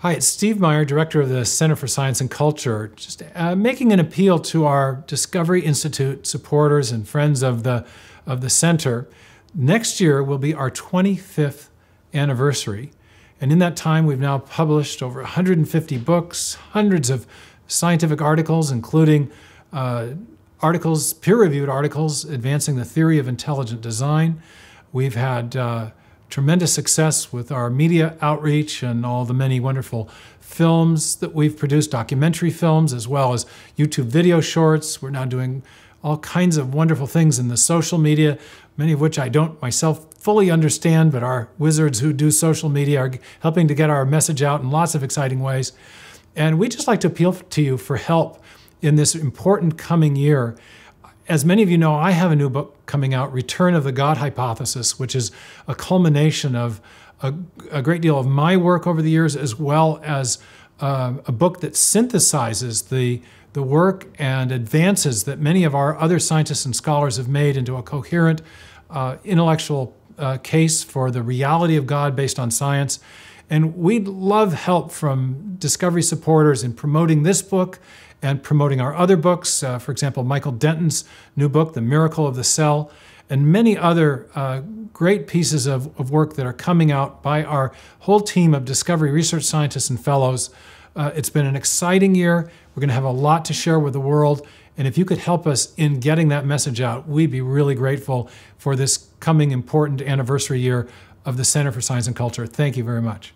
Hi, it's Steve Meyer, Director of the Center for Science and Culture, just uh, making an appeal to our Discovery Institute supporters and friends of the, of the center. Next year will be our 25th anniversary. And in that time, we've now published over 150 books, hundreds of scientific articles, including uh, articles, peer reviewed articles, advancing the theory of intelligent design. We've had uh, tremendous success with our media outreach and all the many wonderful films that we've produced, documentary films, as well as YouTube video shorts. We're now doing all kinds of wonderful things in the social media, many of which I don't myself fully understand, but our wizards who do social media are helping to get our message out in lots of exciting ways. And we just like to appeal to you for help in this important coming year as many of you know, I have a new book coming out, Return of the God Hypothesis, which is a culmination of a, a great deal of my work over the years, as well as uh, a book that synthesizes the, the work and advances that many of our other scientists and scholars have made into a coherent uh, intellectual uh, case for the reality of God based on science. And we'd love help from Discovery supporters in promoting this book and promoting our other books. Uh, for example, Michael Denton's new book, The Miracle of the Cell, and many other uh, great pieces of, of, work that are coming out by our whole team of Discovery research scientists and fellows. Uh, it's been an exciting year. We're going to have a lot to share with the world. And if you could help us in getting that message out, we'd be really grateful for this coming important anniversary year of the Center for Science and Culture. Thank you very much.